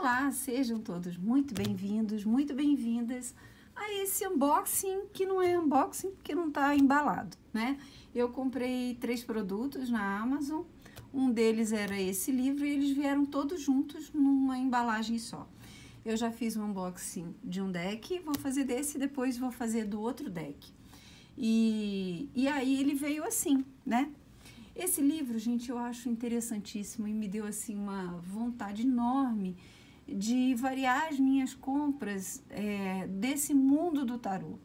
Olá, sejam todos muito bem-vindos, muito bem-vindas a esse unboxing que não é unboxing porque não está embalado, né? Eu comprei três produtos na Amazon, um deles era esse livro e eles vieram todos juntos numa embalagem só. Eu já fiz um unboxing de um deck, vou fazer desse e depois vou fazer do outro deck. E, e aí ele veio assim, né? Esse livro, gente, eu acho interessantíssimo e me deu assim uma vontade enorme de variar as minhas compras é, desse mundo do tarô.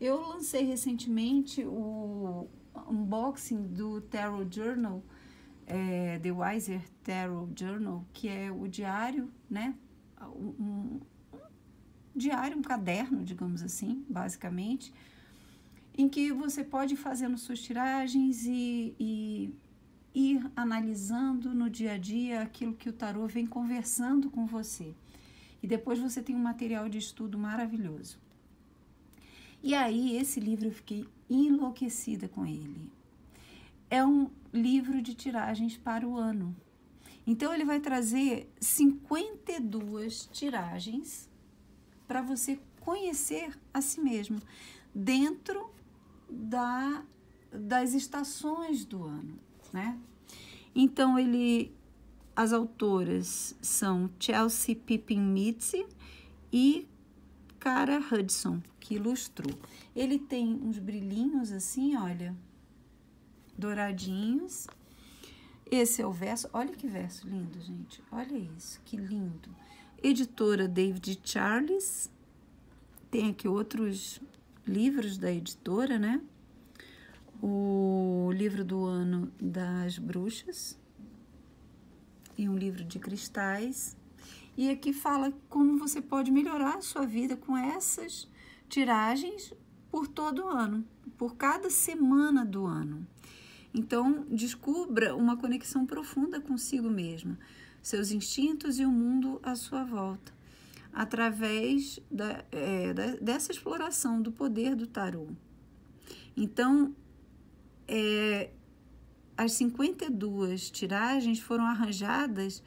Eu lancei recentemente o unboxing do Tarot Journal, é, The Wiser Tarot Journal, que é o diário, né? Um, um diário, um caderno, digamos assim, basicamente, em que você pode ir fazendo suas tiragens e, e ir analisando no dia a dia aquilo que o tarô vem conversando com você. E depois você tem um material de estudo maravilhoso. E aí, esse livro eu fiquei enlouquecida com ele. É um livro de tiragens para o ano. Então, ele vai trazer 52 tiragens para você conhecer a si mesmo dentro da, das estações do ano, né? Então ele as autoras são Chelsea Pippin Mitzi e Cara Hudson, que ilustrou. Ele tem uns brilhinhos assim, olha, douradinhos. Esse é o verso. Olha que verso lindo, gente. Olha isso, que lindo. Editora David Charles. Tem aqui outros livros da editora, né? O livro do ano das bruxas e um livro de cristais. E aqui fala como você pode melhorar a sua vida com essas tiragens por todo o ano, por cada semana do ano. Então, descubra uma conexão profunda consigo mesma, seus instintos e o mundo à sua volta através da, é, da, dessa exploração do poder do tarô. Então, é, as 52 tiragens foram arranjadas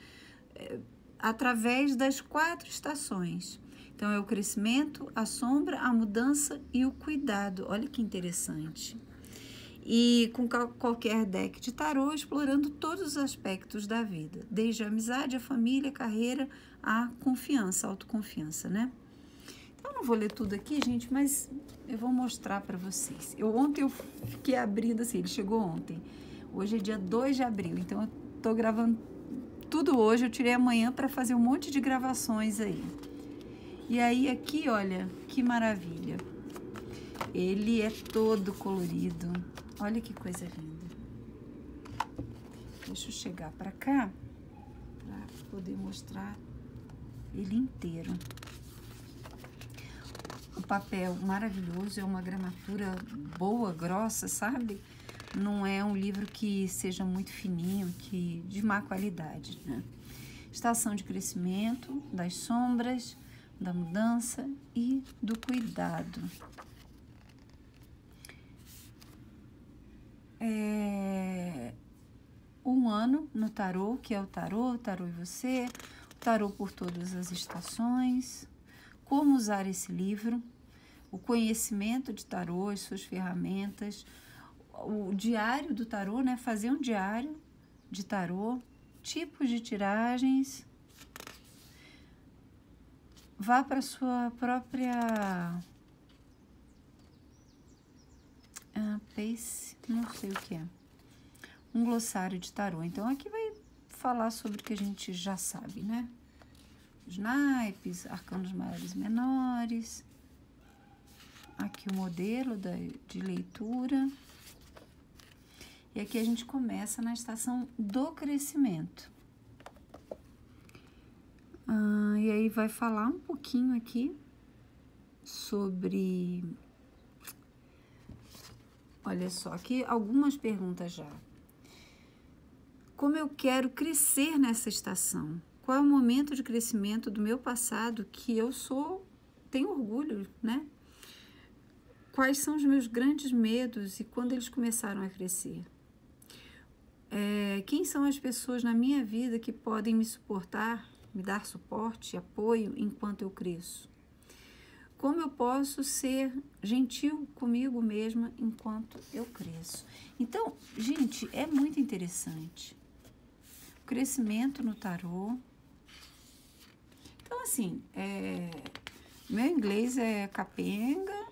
é, através das quatro estações. Então, é o crescimento, a sombra, a mudança e o cuidado. Olha que interessante. E com qualquer deck de tarô, explorando todos os aspectos da vida, desde a amizade, a família, a carreira, a confiança, a autoconfiança, né? Eu não vou ler tudo aqui, gente, mas eu vou mostrar para vocês. Eu ontem eu fiquei abrindo assim, ele chegou ontem. Hoje é dia 2 de abril, então eu tô gravando tudo hoje. Eu tirei amanhã para fazer um monte de gravações aí. E aí aqui, olha, que maravilha. Ele é todo colorido. Olha que coisa linda. Deixa eu chegar para cá para poder mostrar ele inteiro. O papel maravilhoso, é uma gramatura boa, grossa, sabe? Não é um livro que seja muito fininho, que de má qualidade, né? Estação de crescimento, das sombras, da mudança e do cuidado. É um ano no tarô, que é o tarô, o tarô e você, tarô por todas as estações, como usar esse livro, o conhecimento de tarô, as suas ferramentas, o diário do tarô, né? Fazer um diário de tarô, tipos de tiragens. Vá para sua própria ah, pace, não sei o que é. Um glossário de tarô. Então aqui vai falar sobre o que a gente já sabe, né? Os naipes, arcanos maiores e menores. Aqui o modelo da, de leitura. E aqui a gente começa na estação do crescimento. Ah, e aí vai falar um pouquinho aqui sobre. Olha só, aqui algumas perguntas já como eu quero crescer nessa estação. Qual é o momento de crescimento do meu passado que eu sou, tenho orgulho, né? Quais são os meus grandes medos e quando eles começaram a crescer? É, quem são as pessoas na minha vida que podem me suportar me dar suporte apoio enquanto eu cresço? Como eu posso ser gentil comigo mesma enquanto eu cresço? Então, gente, é muito interessante. O crescimento no tarô. Então, assim, é, meu inglês é capenga,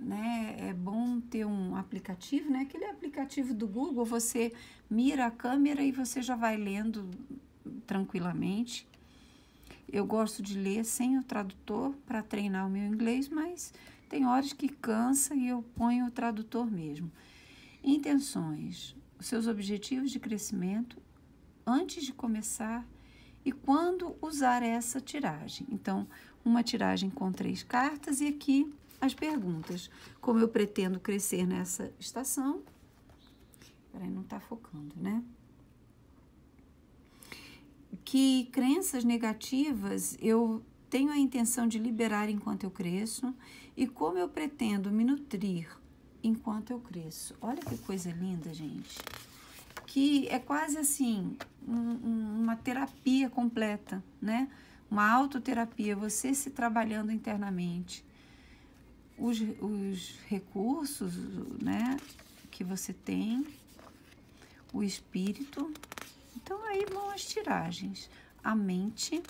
né? É bom ter um aplicativo, né? Aquele aplicativo do Google, você mira a câmera e você já vai lendo tranquilamente. Eu gosto de ler sem o tradutor para treinar o meu inglês, mas tem horas que cansa e eu ponho o tradutor mesmo. Intenções, os seus objetivos de crescimento antes de começar e quando usar essa tiragem. Então, uma tiragem com três cartas e aqui as perguntas. Como eu pretendo crescer nessa estação? Peraí, não está focando, né? Que crenças negativas eu tenho a intenção de liberar enquanto eu cresço e como eu pretendo me nutrir enquanto eu cresço. Olha que coisa linda, gente. Que é quase assim um, uma terapia completa, né? Uma autoterapia, você se trabalhando internamente os, os recursos né, que você tem, o espírito. Então, aí vão as tiragens: a mente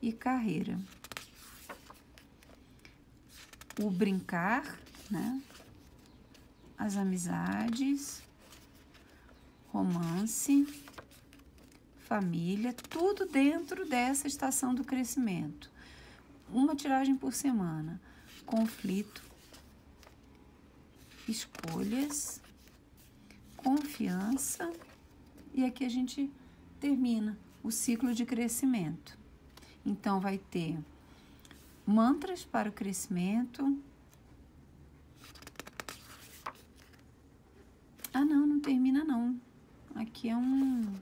e carreira. O brincar, né? As amizades, romance, família, tudo dentro dessa estação do crescimento uma tiragem por semana. Conflito, escolhas, confiança e aqui a gente termina o ciclo de crescimento. Então vai ter mantras para o crescimento. Ah, não, não termina não. Aqui é um,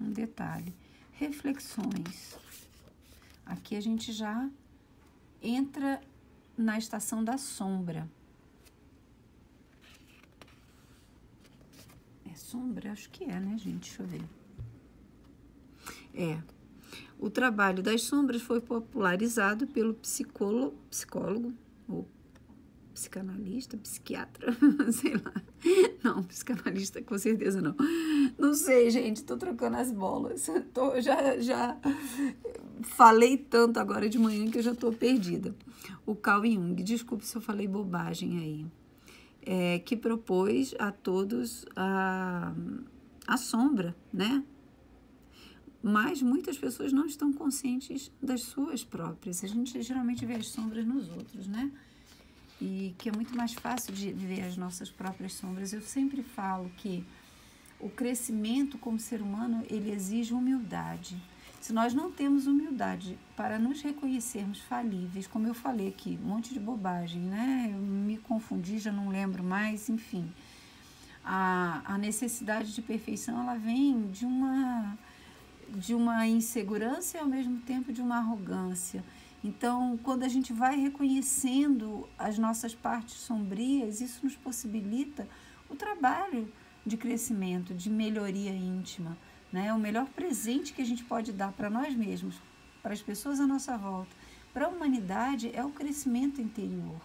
um detalhe. Reflexões. Aqui a gente já entra na estação da sombra. É sombra? Acho que é, né, gente? Deixa eu ver. É. O trabalho das sombras foi popularizado pelo psicólogo, psicólogo ou psicanalista, psiquiatra, sei lá. Não, psicanalista com certeza não. Não sei, gente, tô trocando as bolas. Tô, já, já falei tanto agora de manhã que eu já tô perdida. O Carl Jung, desculpe se eu falei bobagem aí, é, que propôs a todos a, a sombra, né? Mas muitas pessoas não estão conscientes das suas próprias. A gente geralmente vê as sombras nos outros, né? E que é muito mais fácil de ver as nossas próprias sombras. Eu sempre falo que o crescimento como ser humano, ele exige humildade. Se nós não temos humildade para nos reconhecermos falíveis, como eu falei aqui, um monte de bobagem, né? Eu me confundi, já não lembro mais, enfim. A, a necessidade de perfeição, ela vem de uma de uma insegurança e ao mesmo tempo de uma arrogância. Então, quando a gente vai reconhecendo as nossas partes sombrias, isso nos possibilita o trabalho de crescimento, de melhoria íntima. Né? O melhor presente que a gente pode dar para nós mesmos, para as pessoas à nossa volta, para a humanidade, é o crescimento interior.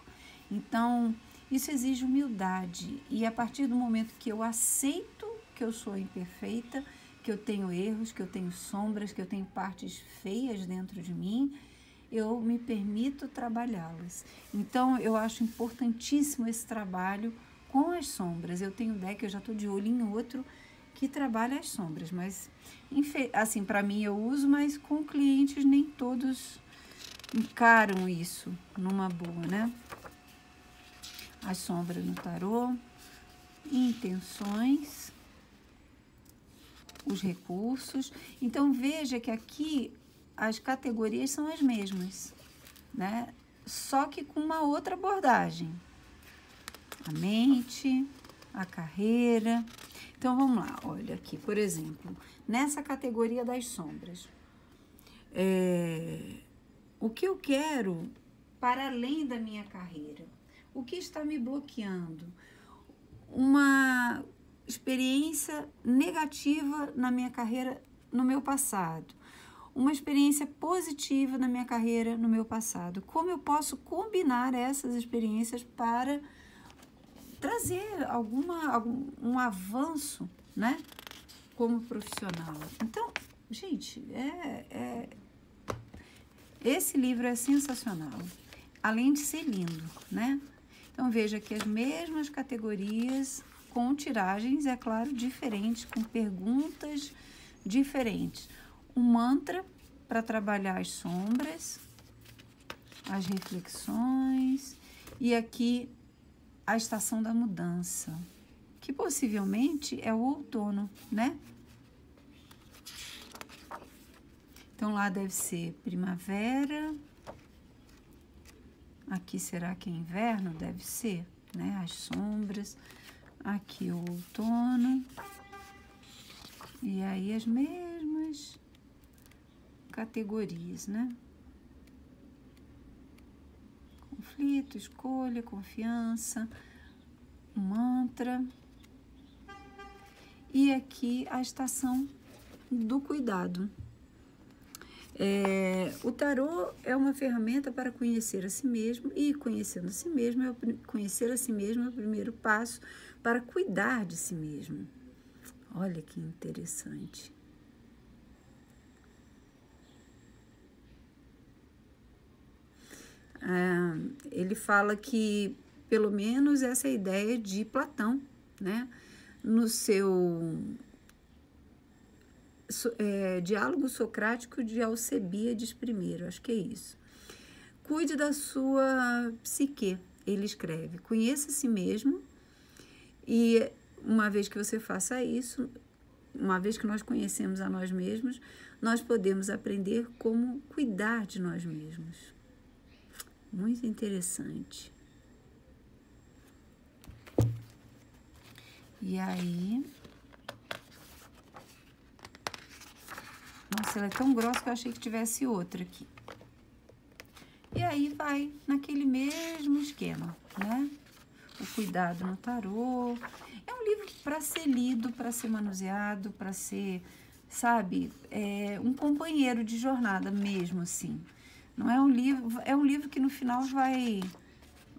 Então, isso exige humildade. E a partir do momento que eu aceito que eu sou imperfeita, que eu tenho erros, que eu tenho sombras, que eu tenho partes feias dentro de mim, eu me permito trabalhá-las. Então, eu acho importantíssimo esse trabalho com as sombras. Eu tenho deck, eu já estou de olho em outro que trabalha as sombras, mas assim, para mim eu uso, mas com clientes nem todos encaram isso numa boa, né? As sombras no tarô, intenções, os recursos. Então veja que aqui as categorias são as mesmas, né? Só que com uma outra abordagem. A mente, a carreira. Então vamos lá, olha aqui, por exemplo, nessa categoria das sombras. É, o que eu quero para além da minha carreira? O que está me bloqueando? Uma experiência negativa na minha carreira no meu passado, uma experiência positiva na minha carreira no meu passado. Como eu posso combinar essas experiências para trazer alguma algum, um avanço, né, como profissional. Então, gente, é, é esse livro é sensacional, além de ser lindo, né? Então veja que as mesmas categorias com tiragens, é claro, diferentes, com perguntas diferentes. Um mantra para trabalhar as sombras, as reflexões e aqui a estação da mudança, que possivelmente é o outono, né? Então lá deve ser primavera. Aqui será que é inverno? Deve ser, né? As sombras. Aqui o outono. E aí as mesmas categorias, né? Conflito, escolha, confiança, mantra. E aqui a estação do cuidado. É, o tarô é uma ferramenta para conhecer a si mesmo e conhecendo a si mesmo, é conhecer a si mesmo é o primeiro passo para cuidar de si mesmo. Olha que interessante. É, ele fala que, pelo menos, essa é ideia de Platão, né? No seu é, Diálogo Socrático de Alcebiades I, acho que é isso. Cuide da sua psique, ele escreve. Conheça a si mesmo e uma vez que você faça isso, uma vez que nós conhecemos a nós mesmos, nós podemos aprender como cuidar de nós mesmos. Muito interessante. E aí, Nossa, ela é tão grossa que eu achei que tivesse outra aqui. E aí vai naquele mesmo esquema, né? O cuidado no tarô. É um livro para ser lido, para ser manuseado, para ser, sabe, é um companheiro de jornada mesmo, assim. Não é um livro, é um livro que no final vai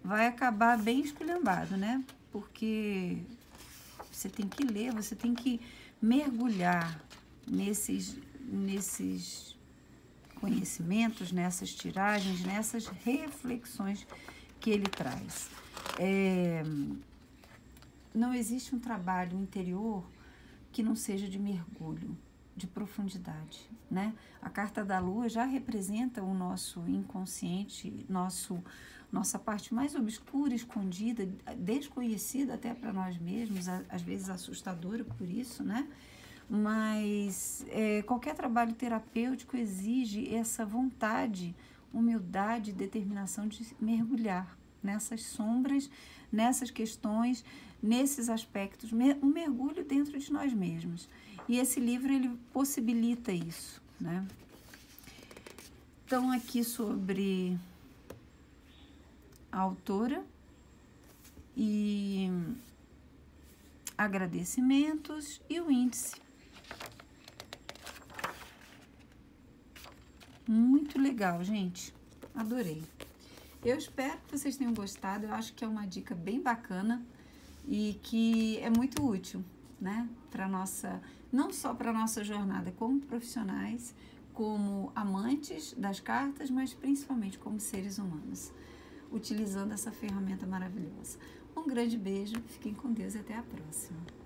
vai acabar bem esculhambado, né? Porque você tem que ler, você tem que mergulhar nesses nesses conhecimentos, nessas tiragens, nessas reflexões que ele traz. É, não existe um trabalho interior que não seja de mergulho, de profundidade, né? A carta da lua já representa o nosso inconsciente, nosso nossa parte mais obscura, escondida, desconhecida até para nós mesmos, às vezes assustadora por isso, né? mas é, qualquer trabalho terapêutico exige essa vontade, humildade, determinação de mergulhar nessas sombras, nessas questões, nesses aspectos, um mergulho dentro de nós mesmos. E esse livro ele possibilita isso, né? Então aqui sobre a autora e agradecimentos e o índice. Muito legal, gente. Adorei. Eu espero que vocês tenham gostado. Eu acho que é uma dica bem bacana e que é muito útil, né? Para nossa, não só para nossa jornada como profissionais, como amantes das cartas, mas principalmente como seres humanos, utilizando essa ferramenta maravilhosa. Um grande beijo, fiquem com Deus e até a próxima.